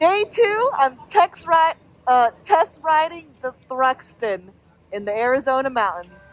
Day two, I'm text ri- uh, test riding the Thruxton in the Arizona mountains.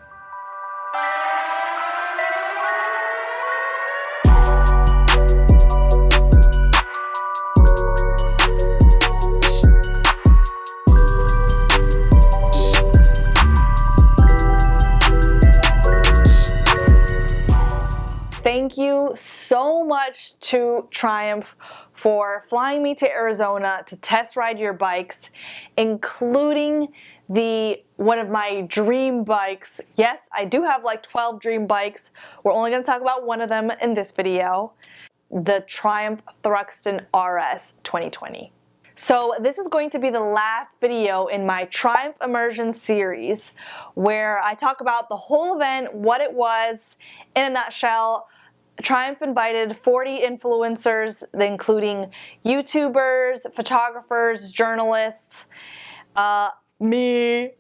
So much to Triumph for flying me to Arizona to test ride your bikes, including the one of my dream bikes. Yes, I do have like 12 dream bikes. We're only going to talk about one of them in this video, the Triumph Thruxton RS 2020. So this is going to be the last video in my Triumph Immersion series where I talk about the whole event, what it was in a nutshell. Triumph invited 40 influencers, including YouTubers, photographers, journalists, uh, me,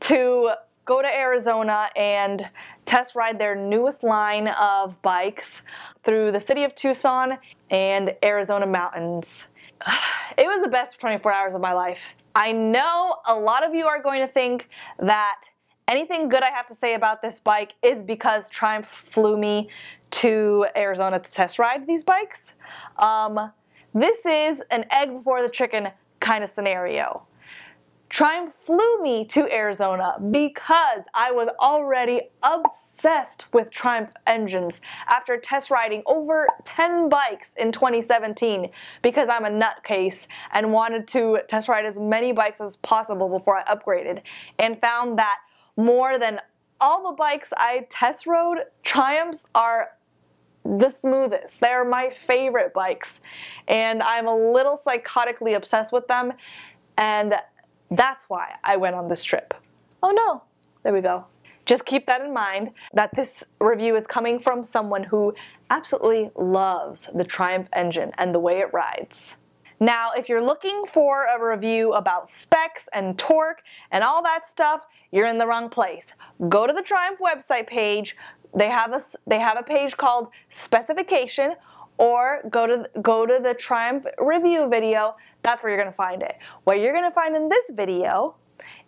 to go to Arizona and test ride their newest line of bikes through the city of Tucson and Arizona mountains. It was the best 24 hours of my life. I know a lot of you are going to think that anything good I have to say about this bike is because Triumph flew me to Arizona to test ride these bikes. Um, this is an egg before the chicken kind of scenario. Triumph flew me to Arizona because I was already obsessed with Triumph engines after test riding over 10 bikes in 2017 because I'm a nutcase and wanted to test ride as many bikes as possible before I upgraded and found that more than all the bikes I test rode, Triumphs are the smoothest. They're my favorite bikes and I'm a little psychotically obsessed with them and that's why I went on this trip. Oh no, there we go. Just keep that in mind that this review is coming from someone who absolutely loves the Triumph engine and the way it rides. Now, if you're looking for a review about specs and torque and all that stuff, you're in the wrong place. Go to the Triumph website page. They have a, they have a page called specification or go to go to the Triumph review video. That's where you're going to find it. What you're going to find in this video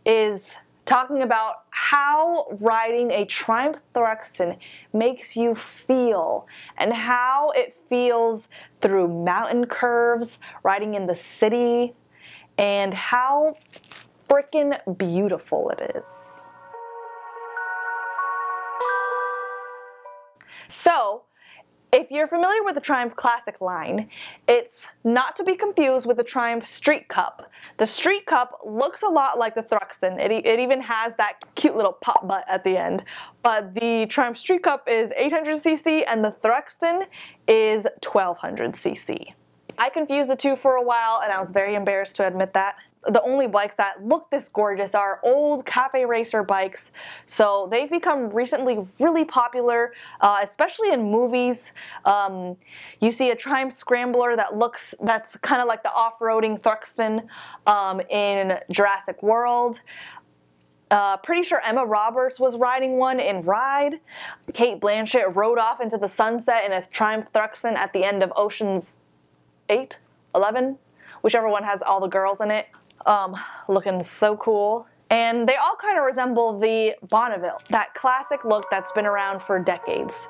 is talking about how riding a Triumph Thruxton makes you feel and how it feels through mountain curves, riding in the city, and how freaking beautiful it is. So, if you're familiar with the Triumph Classic line, it's not to be confused with the Triumph Street Cup. The Street Cup looks a lot like the Thruxton. It, it even has that cute little pop butt at the end. But the Triumph Street Cup is 800cc and the Thruxton is 1200cc. I confused the two for a while and I was very embarrassed to admit that the only bikes that look this gorgeous are old cafe racer bikes. So they've become recently really popular, uh, especially in movies. Um, you see a Triumph Scrambler that looks that's kind of like the off-roading Thruxton um, in Jurassic World. Uh, pretty sure Emma Roberts was riding one in Ride. Cate Blanchett rode off into the sunset in a Triumph Thruxton at the end of Ocean's 8, 11, whichever one has all the girls in it um, looking so cool. And they all kind of resemble the Bonneville, that classic look that's been around for decades.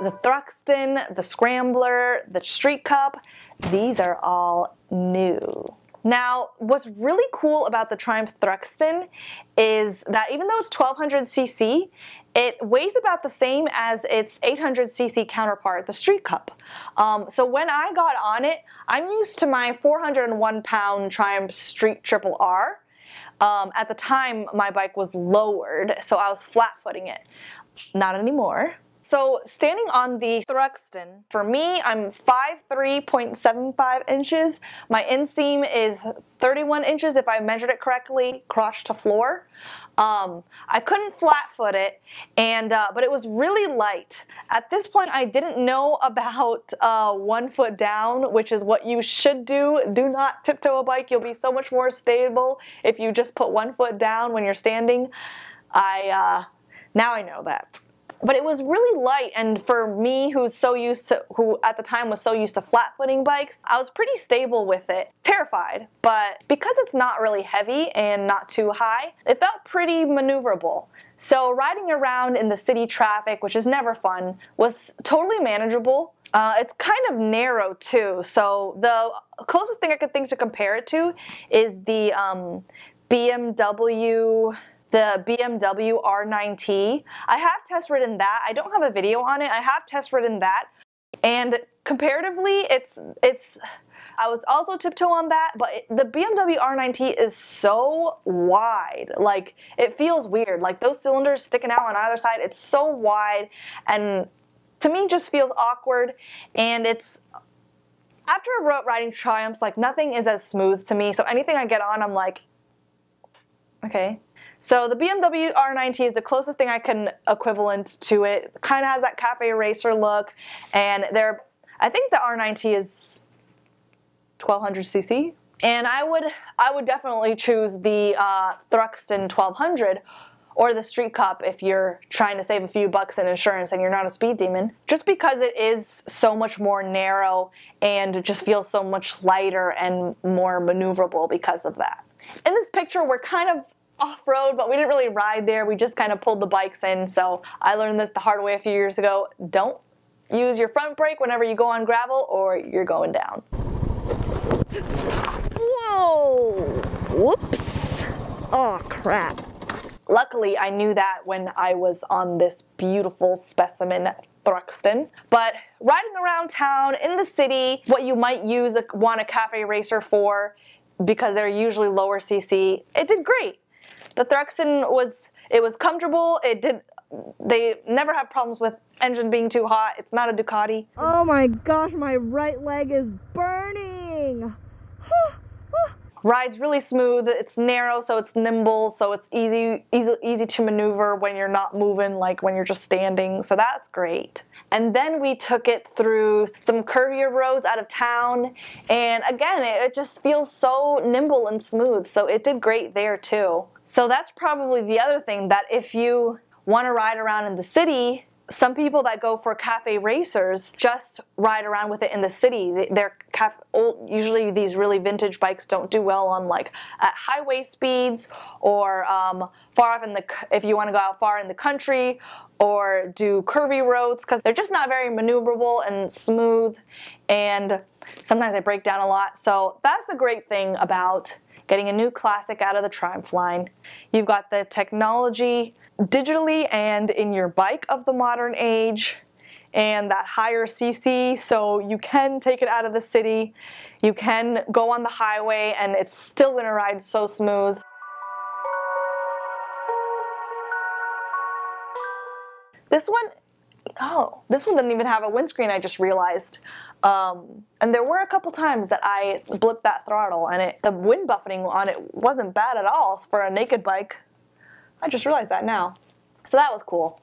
The Thruxton, the Scrambler, the Street Cup, these are all new. Now, what's really cool about the Triumph Thruxton is that even though it's 1200cc, it weighs about the same as its 800cc counterpart, the Street Cup. Um, so when I got on it, I'm used to my 401 pound Triumph Street Triple R. Um, at the time, my bike was lowered, so I was flat footing it. Not anymore. So standing on the Thruxton, for me, I'm 5'3.75 inches. My inseam is 31 inches if I measured it correctly, crotch to floor. Um, I couldn't flat foot it, and uh, but it was really light. At this point, I didn't know about uh, one foot down, which is what you should do. Do not tiptoe a bike. You'll be so much more stable if you just put one foot down when you're standing. I uh, now I know that. But it was really light. And for me who's so used to who at the time was so used to flat footing bikes i was pretty stable with it. Terrified but because it's not really heavy and not too high it felt pretty maneuverable. So riding around in the city traffic which is never fun was totally manageable. Uh, it's kind of narrow too. So the closest thing i could think to compare it to is the um, bmw the BMW R9T. I have test ridden that. I don't have a video on it. I have test ridden that. And comparatively, it's it's I was also tiptoe on that, but the BMW R9T is so wide. Like it feels weird. Like those cylinders sticking out on either side, it's so wide and to me just feels awkward and it's after I wrote riding Triumphs, like nothing is as smooth to me. So anything I get on, I'm like, okay, so the BMW R9T is the closest thing I can equivalent to it. Kind of has that cafe racer look, and they're I think the R9T is 1200 cc, and I would I would definitely choose the uh, Thruxton 1200 or the Street Cup if you're trying to save a few bucks in insurance and you're not a speed demon. Just because it is so much more narrow and just feels so much lighter and more maneuverable because of that. In this picture, we're kind of off-road, but we didn't really ride there. We just kind of pulled the bikes in. So I learned this the hard way a few years ago. Don't use your front brake whenever you go on gravel or you're going down. Whoa! Whoops. Oh, crap. Luckily, I knew that when I was on this beautiful specimen Thruxton. But riding around town in the city, what you might use a, want a cafe racer for because they're usually lower CC, it did great. The Thruxton was it was comfortable. It did they never have problems with engine being too hot. It's not a Ducati. Oh my gosh, my right leg is burning. Rides really smooth. It's narrow, so it's nimble, so it's easy, easy, easy to maneuver when you're not moving, like when you're just standing. So that's great. And then we took it through some curvier roads out of town, and again, it, it just feels so nimble and smooth. So it did great there too. So that's probably the other thing that if you want to ride around in the city, some people that go for cafe racers just ride around with it in the city. They're old, usually these really vintage bikes don't do well on like at highway speeds or um, far off in the if you want to go out far in the country or do curvy roads because they're just not very maneuverable and smooth and sometimes they break down a lot. So that's the great thing about getting a new classic out of the Triumph line. You've got the technology digitally and in your bike of the modern age and that higher CC so you can take it out of the city. You can go on the highway and it's still gonna ride so smooth. This one, oh, this one doesn't even have a windscreen I just realized. Um, and there were a couple times that I blipped that throttle and it, the wind buffeting on it wasn't bad at all for a naked bike. I just realized that now. So that was cool.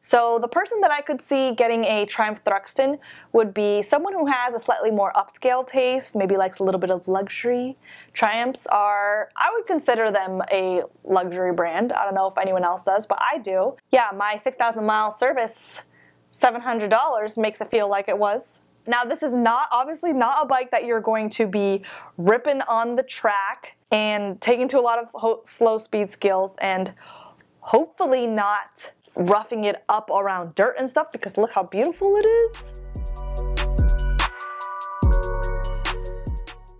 So the person that I could see getting a Triumph Thruxton would be someone who has a slightly more upscale taste, maybe likes a little bit of luxury. Triumphs are, I would consider them a luxury brand. I don't know if anyone else does, but I do. Yeah, my 6,000 mile service, $700 makes it feel like it was. Now this is not, obviously not a bike that you're going to be ripping on the track and taking to a lot of slow speed skills and hopefully not roughing it up around dirt and stuff because look how beautiful it is.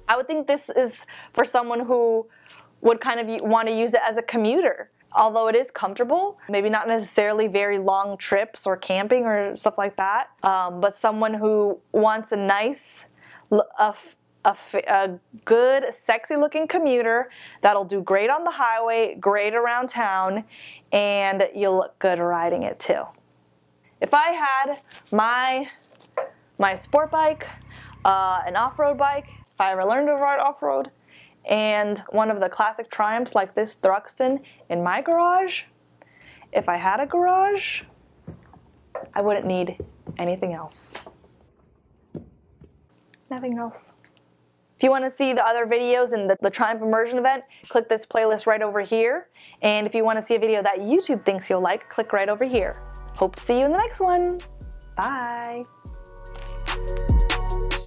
I would think this is for someone who would kind of want to use it as a commuter although it is comfortable, maybe not necessarily very long trips or camping or stuff like that, um, but someone who wants a nice, a, a, a good, sexy looking commuter that'll do great on the highway, great around town, and you'll look good riding it too. If I had my my sport bike, uh, an off-road bike, if I ever learned to ride off-road, and one of the classic Triumphs like this Thruxton in my garage, if I had a garage, I wouldn't need anything else. Nothing else. If you want to see the other videos in the, the Triumph Immersion event, click this playlist right over here. And if you want to see a video that YouTube thinks you'll like, click right over here. Hope to see you in the next one. Bye.